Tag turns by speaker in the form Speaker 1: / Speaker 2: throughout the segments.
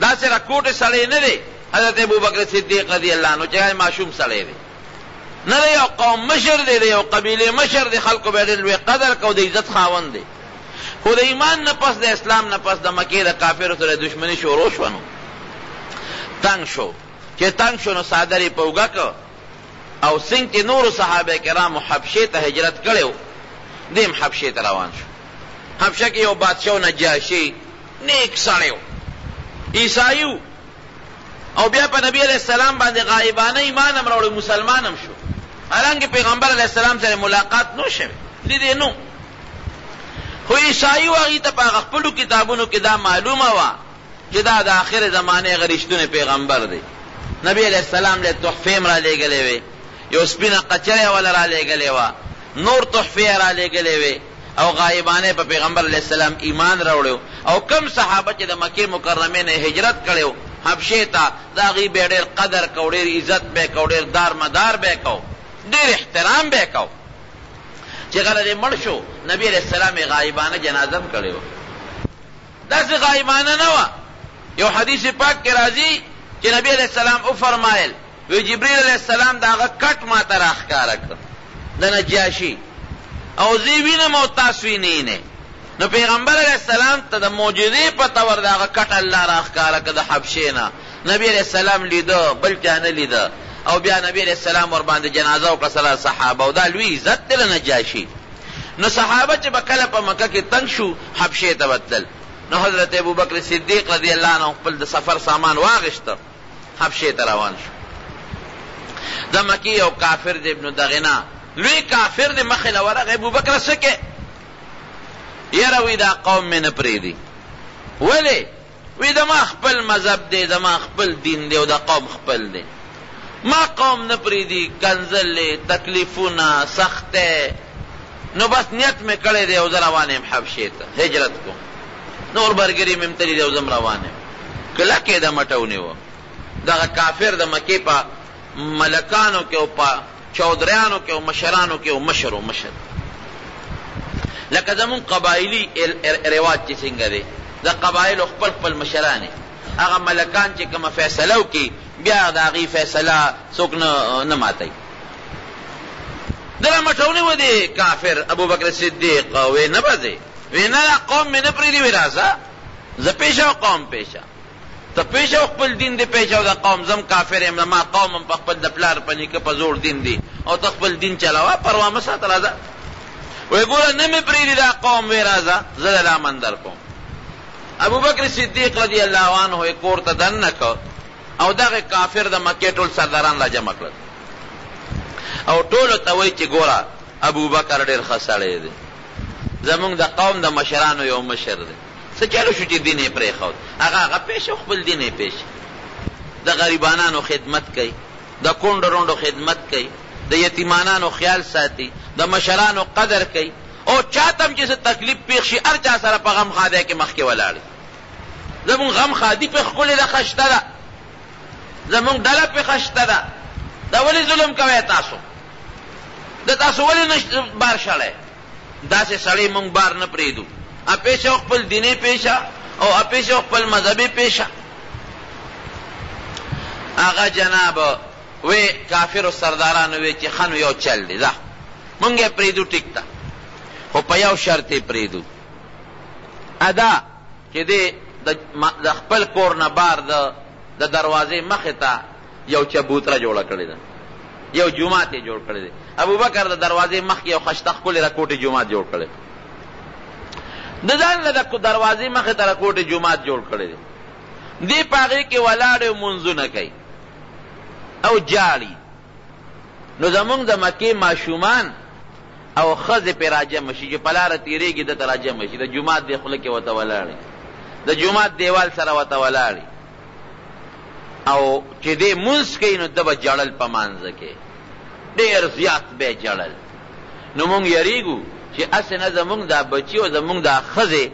Speaker 1: داسې راکوټ سړی نه دی حضرت ابوبکر صدیق رضی الله عنه چې معشوم سړی دی نه دی یو قوم مشر دی دی یو قبیله مشر دی خلکو به ډېر لوی قدر کو د عزت خاوند دی خو د ایمان نه پس د اسلام نه پس د مکې د کافرو سره دښمني شروع شوه نو تنګ شو چې تنګ شو نو څادر یې په اوږه کړ او څنګ کې نورو صحابه کرامو حبشې ته هجرت کړی و دیم حبشې ته روان شو حبشه کې یو بادشاه نجاشي نیک سړی و، عیسائی و او بیا په نبی علیه السلام باندې غائبانه ایمان هم راوړو، مسلمان هم شو، حالانکه پیغمبر علیه السلام سره ملاقات نو شوی، لیدی نو، خو عیسائی و هغه ته په هغه خپلو کتابونو کې دا معلومه وه چې دا د آخر زمانې هغه رښتونی پیغمبر دی، نبی علیه السلام له تحفې هم رالېږلې وې، یو سپینه قچه یې وله رالېږلې وه، نور تحفې یې رالېږلې وې. او غایبانه په پیغمبر علیه السلام ایمان راوړی وو او کوم صحابه چې د مکې مکرمې نه هجرت کړی وو حبشې ته د هغوی به یې ډېر قدر کو ډېر عزت به یې کو ډېر دار مدار به یې کو ډېر احترام به یې کو چې کله دی مړ شو نبي علیه السلام یې غایبانه جنازه هم کړې وه داسې غائبانه نه وه، یو حدیث پاک کې راځي چې نبي علیه السلام وفرمایل، وې جبریل علیه السلام د هغه کټ ماته راښکاره کړ د نجاشي او زه یې وینم او تاسو یې نه وینئ، نو پیغمبر علیه السلام ته د معجزې په طور د هغه کټ الله راښکاره کړ د حبشې نه نبي علیه السلام لیده بل چا نه لیده او بیا نبی علیہ السلام ور باندې جنازه او کسره صحابه او دا لوی عزت دی نجاشی نو صحابه چې بکله په مکه کې تنگ شو حبشې ته به تلل نو حضرت ابوبکر صدیق رضی الله عنه خپل د سفر سامان واغشت حبشې ته روان شو د مکی یو کافر دی ابن دغنا لوی کافر دی مخې له ورغی ابوبکر سکه یره وی دا قوم مې نه پرېږدي ولې وی زما خپل مذهب دی زما خپل دین دی او دا قوم خپل دی ما قوم نه پریدي کنزلې تکلیفونه سخته نو بس نیت مې کړی دی او زه روان یم حبشې ته هجرت کوم نور برګري مې تللي دی او زم روان یم کلکې د مټه ونیوه دغه کافر د مکې په ملکانو کې او په چودریانو کې او مشرانو کې یو مشر و مشر لکه زمون قبایلی رواج چې څنګه دی د قبایلو خپل خپل مشران هغه ملکان چې کومه فیصله وکړي بیا د هغې فیصله څوک نه ماتوي دلا مټونی و دی کافر ابو بکر صدیق وی نه بځې وی نه قوم مې نه پرېږدي وی راځه زه پېښه قوم پېښه ته پېژه او خپل دين دې پېژه او دا قوم زم کافر يم زما قوم هم په خپل د پلار په نيکه په زور دين دي او ته خپل دين چلوه پروا مه ساته راځه وې ګوره نه مې پرېږدي دا قوم وې راځه زه د لامن در کوم ابوبکر صدیق رضی الله عنه یې کور ته دننه کړ او دغه کافر د مکې ټول سرداران را جمع کړل او ټولو ته وایي چې ګوره ابوبکر ډېر ښه سړی دی زمونږ د قوم د مشرانو یو مشر دی څه چل شو چې دین یې پرېښود؟ هغه هغه پېښه او خپل دین یې پېښه. د غریبانانو خدمت کوي، د کونډو رونډو خدمت کوي، د یتیمانانو خیال ساتي، د مشرانو قدر کوي او چا ته هم چې څه تکلیف پېښ شي، هر چا سره په غم ښادۍ کې مخکې ولاړ وي. زموږ غم ښادي پې ښکلې ده، خشته ده، زموږ ډله پې خشته ده. دا ولې ظلم کوئ تاسو؟ د تاسو ولې نه بار شړی؟ داسې سړی مونږ بار نه پرېږدو. اپېښه خپل دینې پېښه او اپېښه خپل مذهبې پېښه. هغه جناب وې کافرو سردارانو وې چې ښه نو یو چل دی ځه مونږ یې پرېږدو ټیک ده خو په یو شرط یې پرېږدو ادا چې دی د خپل کور نه بار د دروازې مخې ته یو چبوتره جوړه کړې ده یو جومات یې جوړ کړی دی ابوبکر د دروازې مخکې یو خشته ښکلې رکوټې جومات جوړ کړی د ځان له د دروازې مخې ته رکوټې جومات جوړ کړی دی دې په هغې کې ولاړ یو منځونه کوي او جاړي نو زمونږ د مکې ماشومان او ښځې پرې راجمع شي چې په لاره تېرېږي ده ته راجمع شي د جومات دې خوله کې ورته ولاړې د جومات دیوال سره ورته ولاړې او چې دی مونځ کوي نو ده به ژړل په مانځه کې ډېر زیات به ژړل نو مونږ یریږو چې هسې نه زمونږ دا بچي او زمونږ دا ښځې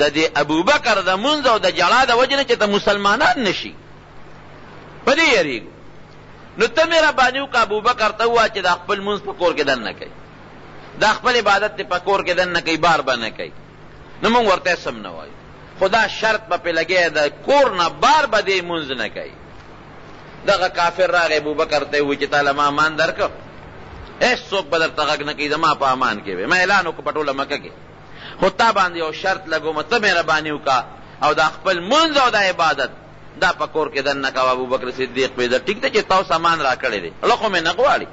Speaker 1: د دې ابوبکر د مونځ او د ژړا د وجې نه چې ته مسلمانان نه شي په دې یریږو نو ته مهرباني وکړه ابوبکر ته ووایه چې دا خپل مونځ په کور کې دننه کوي دا خپل عبادت په کور کې دننه کوي بار به نه کوي نو مونږ ورته سم نه وایو خو دا شرط به پې لګی د کور نه بار به دې مونځ نه کوي دغه کافر راغی ابوبکر ته یې وویل چې تا له ما امان درکړ هېڅ څوک به درته غږ نه کوي زما په امان کې وې ما اعلان وکړو په ټوله مکه کې خو تا باندې یو شرط لګوم ته مهرباني وکړه او دا خپل مونځ او دا عبادت دا په کور کې دننه کوه ابوبکر صدیق پې ده ټیک ده چې تا اوس امان راکړی دی له خو مې نه غواړي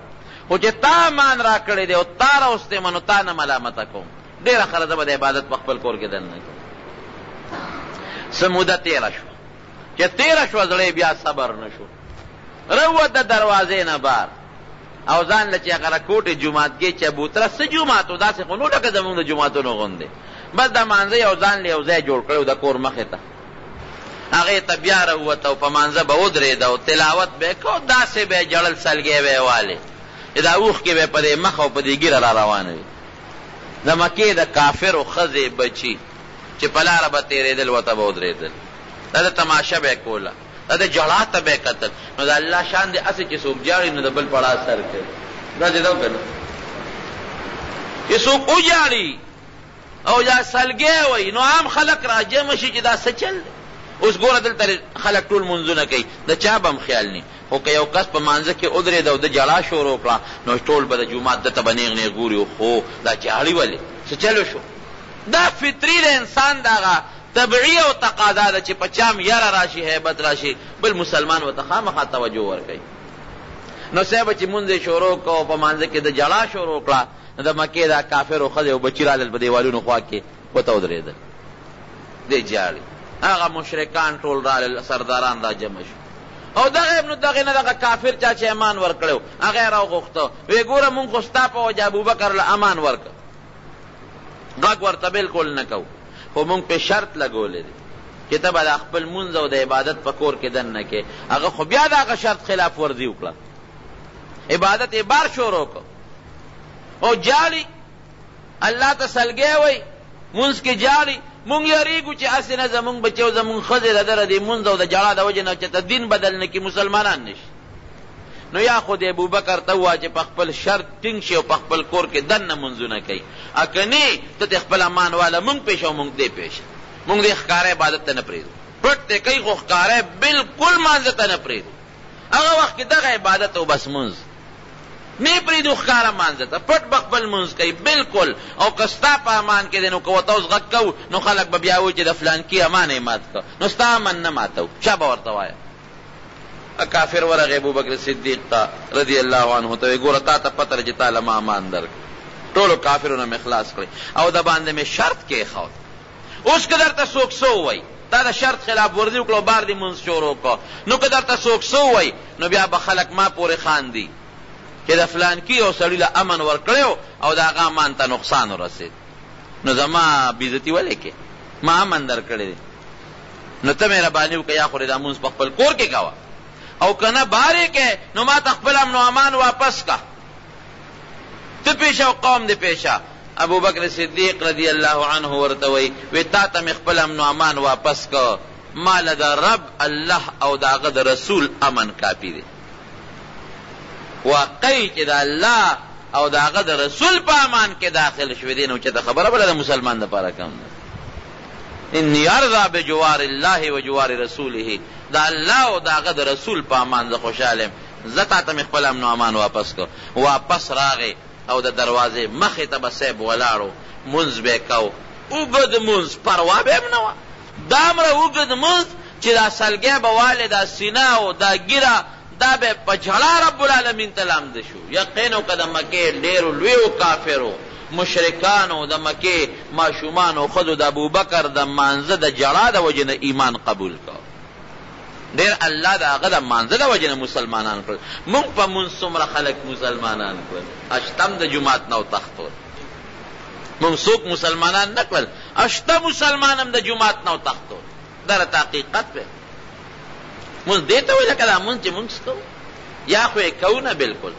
Speaker 1: خو چې تا امان راکړی دی او تا راوستې منو تا نه ملامته کوم ډېره ښه ده، زه به د عبادت په خپل کور کې دننه کوم. څه موده تېره شوه، چې تېره شوه زړه یې بیا صبر نه شو، راووت د دروازې نه بهر او ځان له چې هغه رکوټې جومات کې چبوتره څه جومات و، داسې خو نه و لکه زموږ د جوماتونو غوندې، بس د مانځه یو ځان له یو ځای جوړ کړی و د کور مخې ته، هغې ته بیا راووت او په مانځه به ودرېده او تلاوت به یې کاوه، داسې به یې ژړل سلګۍ به یې والې چې دا اوښکې به یې په دې مخ او په دې ږیره راروانې وې. د مکې د کافرو ښځې، بچي چې په لاره به تېرېدل، ورته به ودرېدل، د ده تماشه به یې کوله، د ده ژړا ته به یې کتل، نو د الله شان دی هسې چې څوک ژاړي نو د بل په ړا سر کوي، داسې نه و که نه؟ چې څوک وژاړي او یا سلګی وایي نو عام خلک راجمع شي چې دا څه چل دی؟ اوس ګوره دلته خلک ټول لمونځونه کوي، د چا به هم خیال نه وي. خو که یو کس په مانځه کې ودرېد او ده ژړا شروع کړه نو ټول به د جومات ده ته به نېغ نېغ ګوري اوهو دا ژاړي ولې څه چل وشو دا فطري د انسان د هغه طبعي او تقاضا ده چې په چا هم یره راشي هیبت راشي بل مسلمان ورته خامخا توجه ورکوي نو صاحب چې مونځ یې شروع کړ او په مانځه کې ده ژړا شروع کړه نو د مکې دا کافرو ښځې او بچي رالل په دیوالونو خوا کې ورته ودرېدل دی جاړي هغه مشرکان ټول رالل سرداران را جمع شو او دغه ابن دغه نه دغه کافر چا چې امان ورکړو هغه را غوښته وی ګوره مونږ خو ستا په وجه ابوبکر له امان ورک غږ ورته بالکل نه کو خو مونږ په شرط لګولې دي چې ته به د خپل مونځ او د عبادت په کور کې دننه کې هغه خو بیا د هغه شرط خلاف ورزي وکړه عبادت یې بار شروع کړ او جالی الله ته سلګی وایي، لمونځ کې ژاړي، موږ یریږو چې هسې نه زموږ بچي او زموږ ښځې د ده د دې لمونځ او د ژړا د وجې نه چېرته دین بدل نه کړي، مسلمانان نه شي. نو یا خو دې ابوبکر ته ووایه چې په خپل شرط ټینګ شي او په خپل کور کې دننه لمونځونه کوي، او که نه ته ترې خپل امان واله، موږ پرې شه او موږ دې پرې شه، موږ دې ښکاره عبادت ته نه پرېږدو، پټ دې کوي خو ښکاره بلکل لمانځه ته نه پرېږدو. هغه وخت کې دغه عبادت او بس منځ نه پریدو ښکارا مانځه ته پټ بخبل منځ کوي بالکل او کستا په امان کې دینو کو تاسو غږ کو نو خلک به بیا وایي چې د فلان کی امان یې مات کو نو ستا امان نه ماتو چا به ورته وایي کافر ورغه ابو بکر صدیق تا رضی الله عنه ته ګور تا ته پتر چې تعالی ما امان درک ټولو کافرونو مخلاص کړی او د باندې می شرط کې خو اوس که درته څوک څه ووایي تا د شرط خلاف ورزي وکړه او بار دې مونځ شروع کړه نو که درته څوک څه ووایي نو بیا به خلک ما پورې خاندي چې د فلانکي یو سړي له امن ورکړی او د هغه امان ته نقصان ورسېد نو زما بېزتي ولې کې ما امن درکړی دی نو ته مهرباني وکړه یا خو دې دا مونځ په خپل کور کې کوه او که نه بار یې کې نو ما ته خپل امن و امان واپس کړه ته پیشه او قوم دې پیشه ابوبکر صدیق رضی الله عنه ورته وی وی تا ته مې خپل امن و امان واپس کو ما له د رب الله او د هغه د رسول امن کافي دی واقعي چې د الله او د هغه د رسول په امان کې داخل شوې دی نو چې ته خبره بله د مسلمان دپاره کم ده انی ارضا بجوار الله و جوار رسوله دا الله او دا غد رسول په امان زه خوشاله زه تاته مې خپل امن و امان واپس کړ. واپس راغی او د دروازې مخې ته به صیب ولاړ و، مونځ به یې کاوه. اوږد مونځ، پروا به یې هم نه وه. دامره اوږد مونځ چې دا سلګی به والې، دا سینه او دا ږیره، دا به په ژړا رب العالمین ته لامده شو. یقین و که د مکې ډېرو لویو کافرو، مشرکانو، د مکې ماشومانو، ښځو د ابوبکر د مانځه د ژړا د وجې نه ایمان قبول کړ. ډېر الله د هغه د مانځه د وجې نه مسلمانان کړل مونږ په مونځ څومره خلک مسلمانان کړل اشتم د جماعت نه وتښتول مونږ څوک مسلمانان نه کړل اشته مسلمان هم د جماعت نه وتښتول دا راته حقیقت دی مونځ دې ته وایي لکه دا مونځ چې مونږ کوو یا خو یې کوو نه بلکل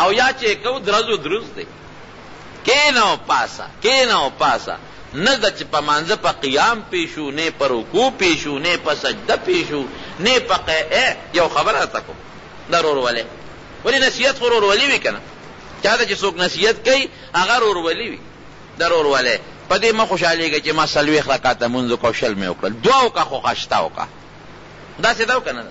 Speaker 1: او یا چې یې کوو درز و دروز دی کینه او پاسه کینه او پاسه نه ده چې په مانځه په قیام پې شو، نۀ په رکوع پې شو، نۀ په سجده پې شو، نۀ په قع اع. یو خبره درته کوم دا رورولې ولې نصیحت خو رورولي وي کنه چاته چې څوک نصیحت کوي هغه رورولي وي دا رورولې په دې مه خوشحالېږه چې ما څلوېښت رکعته لمونځ وکړ او شل مې وکړل دوه وکړه خو خشته وکړه داسې ده او کنه ده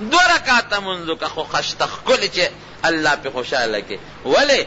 Speaker 1: دوه رکعته لمونځ وکړه خو خشته ښکلې چې الله پې خوشحاله کړي ولې